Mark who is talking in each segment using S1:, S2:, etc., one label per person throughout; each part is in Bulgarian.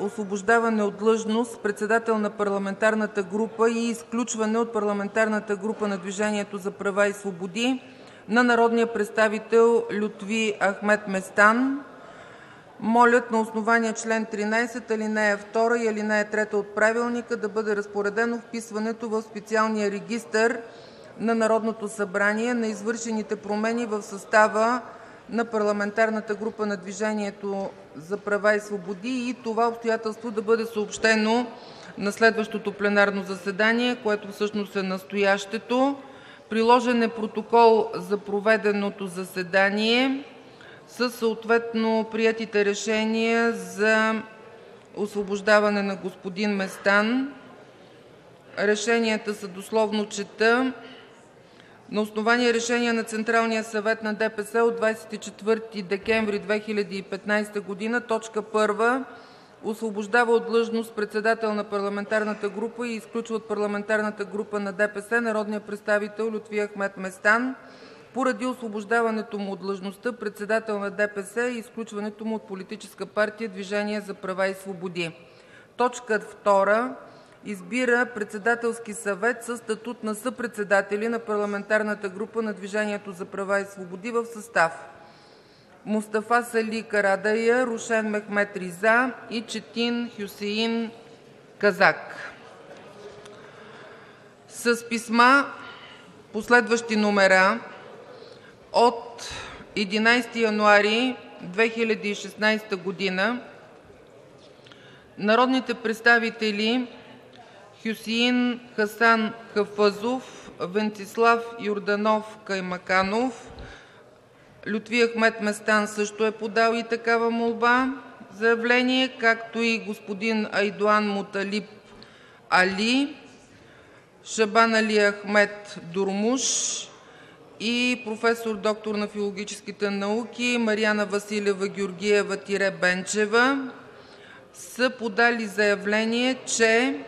S1: освобождаване от длъжност председател на парламентарната група и изключване от Парламентарната група на Движението за права и свободи на народния представител Лютви Ахмед Местан. Молят на основание чл. 13, ал. 2 и ал. 3 от правилника да бъде разпоредено вписването в специалния регистър на Народното събрание на извършените промени в състава на Парламентарната група на Движението за права и свободи и това обстоятелство да бъде съобщено на следващото пленарно заседание, което всъщност е настоящето. Приложен е протокол за проведеното заседание със съответно приетите решения за освобождаване на господин Местан. Решенията са, дословно чета: на основание решение на Централния съвет на ДПС от 24 декември 2015 г. точка първа освобождава от длъжност председател на парламентарната група и изключва от парламентарната група на ДПС народния представител Лютви Ахмед Местан поради освобождаването му от длъжността председател на ДПС и изключването му от Политическа партия Движение за права и свободи. Точка втора Избира Председателски съвет със статут на съпредседатели на Парламентарната група на Движението за права и свободи в състав: Мустафа Сали Карадайъ, Рушен Мехмед Риза и Четин Хюсеин Казак. С писма, последващи номера, от 11 януари 2016 г. народните представители Хюсеин Хасан Хафъзов, Венцислав Йорданов Каймаканов, Лютви Ахмед Местан също е подал и такава молба-заявление, както и господин Айдоан Муталиб Али, Шабан Али Ахмед Дурмуш и професор доктор на филологическите науки Мариана Василева Георгиева-Бенчева са подали заявление, че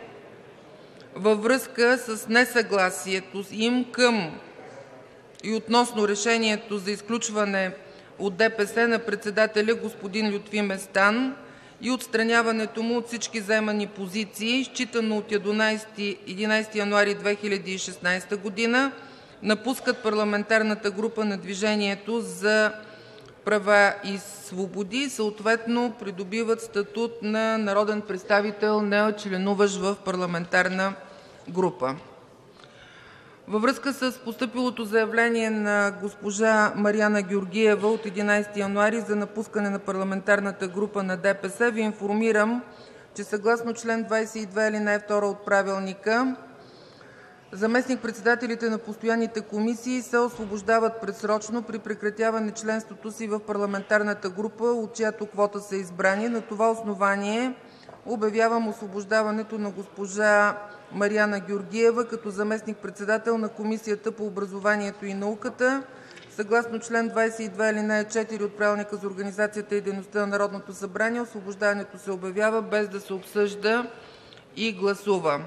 S1: във връзка с несъгласието им към и относно решението за изключване от ДПС на председателя господин Лютви Местан и отстраняването му от всички заемани позиции, считано от 11 януари 2016 г., напускат Парламентарната група на Движението за и свободи съответно придобиват статут на народен представител, нечленуващ в парламентарна група. Във връзка с постъпилото заявление на госпожа Мариана Георгиева от 11 януари за напускане на Парламентарната група на ДПС Ви информирам, че съгласно чл. 22, ал. 2 от правилника заместник-председателите на постоянните комисии се освобождават предсрочно при прекратяване членството си в парламентарната група, от чиято квота са избрани. На това основание обявявам освобождаването на госпожа Мариана Георгиева като заместник-председател на Комисията по образованието и науката. Съгласно чл. 22, ал. 4 от Правилника за организацията и дейността на Народното събрание освобождаването се обявява без да се обсъжда и гласува.